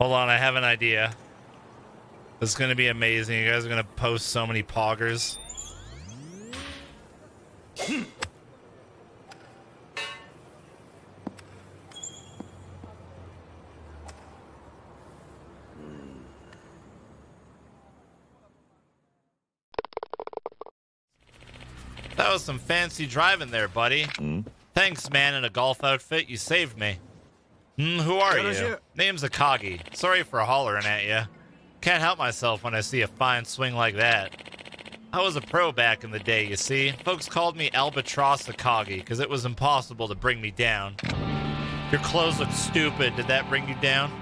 Hold on, I have an idea. This is gonna be amazing. You guys are gonna post so many poggers. That was some fancy driving there, buddy. Hmm? Thanks, man, in a golf outfit. You saved me. Hmm, who are Good you? you. Name's Akagi. Sorry for hollering at you. Can't help myself when I see a fine swing like that. I was a pro back in the day, you see. Folks called me Albatross Akagi because it was impossible to bring me down. Your clothes look stupid. Did that bring you down?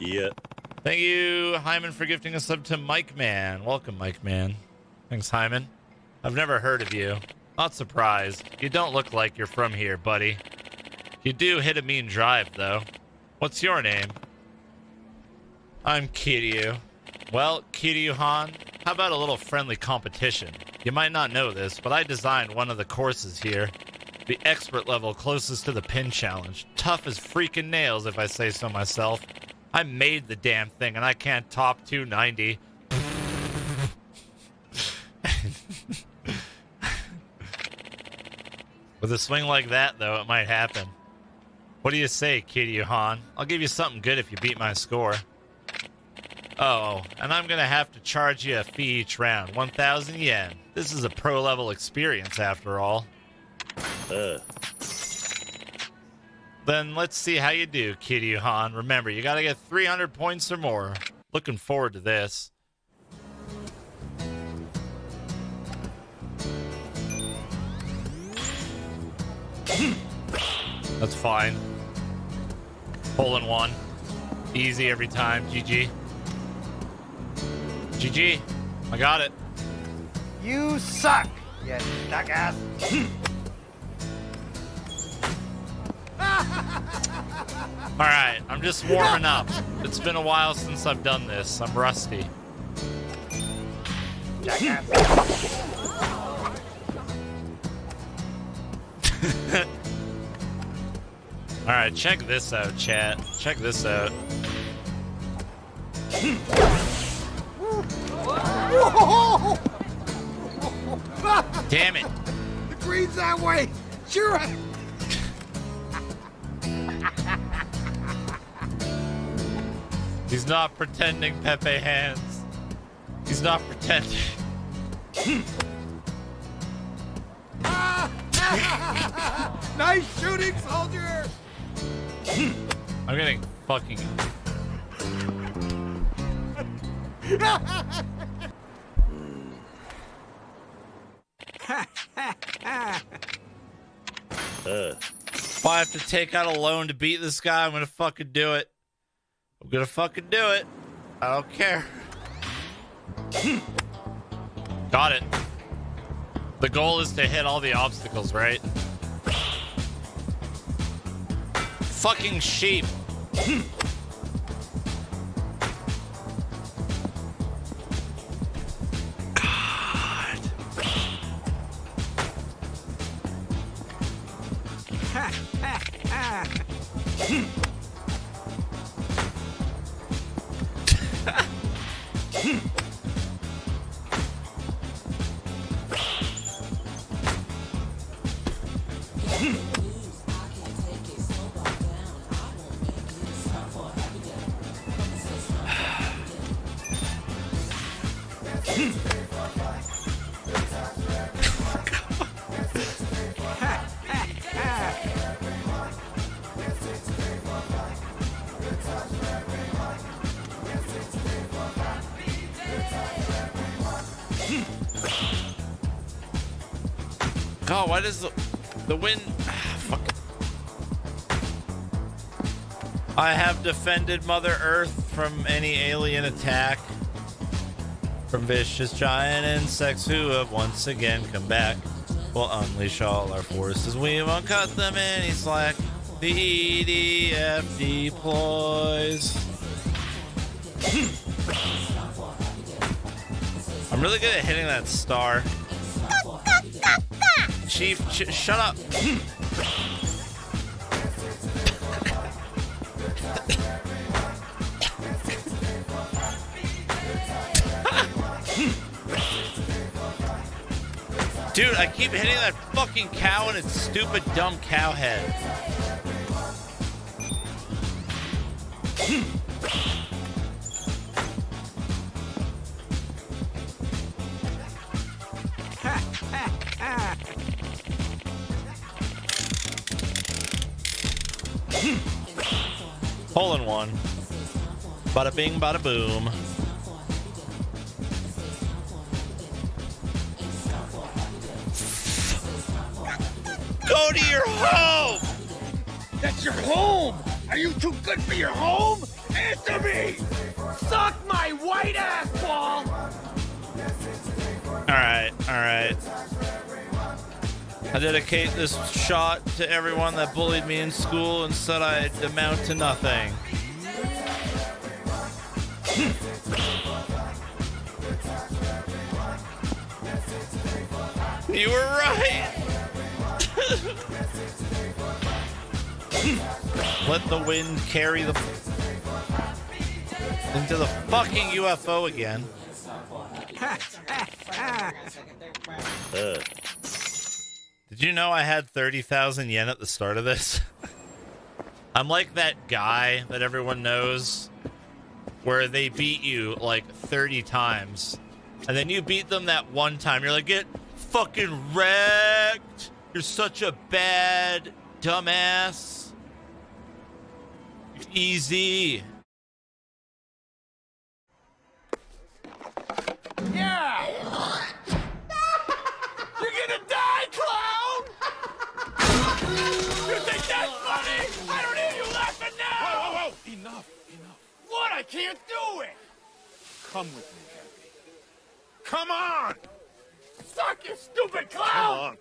Yeah. Thank you, Hyman, for gifting a sub to Mike Man. Welcome, Mike Man. Thanks, Hyman. I've never heard of you. Not surprised. You don't look like you're from here, buddy. You do hit a mean drive, though. What's your name? I'm Kiryu. Well, Kiryu-han, how about a little friendly competition? You might not know this, but I designed one of the courses here. The expert level closest to the pin challenge. Tough as freaking nails, if I say so myself. I made the damn thing, and I can't top 290. With a swing like that, though, it might happen. What do you say, Kitty Han? I'll give you something good if you beat my score. Oh, and I'm gonna have to charge you a fee each round, 1,000 yen. This is a pro level experience, after all. Uh. Then let's see how you do, Kitty Han. Remember, you gotta get 300 points or more. Looking forward to this. That's fine. Hole in one. Easy every time. GG. GG. I got it. You suck, Yeah, you ass. All right, I'm just warming up. It's been a while since I've done this. I'm rusty. All right, check this out, chat. Check this out. Damn it. The green's that way. Sure. He's not pretending Pepe hands. He's not pretending. Ah. nice shooting, soldier. I'm getting fucking. If I have to take out a loan to beat this guy, I'm gonna fucking do it. I'm gonna fucking do it. I don't care. Got it. The goal is to hit all the obstacles, right? Fucking sheep. God. God, why does the the wind? Ah. I have defended Mother Earth from any alien attack. From vicious giant insects who have once again come back. We'll unleash all our forces. We won't cut them any slack. The EDF deploys. I'm really good at hitting that star. Chief, ch- shut up. Dude, I keep hitting that fucking cow and its stupid dumb cow head. Hole in one. Bada bing, bada boom. Go to your home! That's your home! Are you too good for your home? Answer me! Suck my white ass, Paul! Alright, alright. I dedicate this shot to everyone that bullied me in school and said I'd amount to nothing. you were right! Let the wind carry the into the fucking UFO again. Did you know I had 30,000 yen at the start of this? I'm like that guy that everyone knows where they beat you like 30 times. And then you beat them that one time. You're like, get fucking wrecked. You're such a bad dumbass. Easy. Yeah! You're gonna die, clown! you think that's funny? I don't hear you laughing now! Whoa, whoa, whoa! Enough, enough. What? I can't do it! Come with me, Happy. Come on! Suck, you stupid clown! Come on.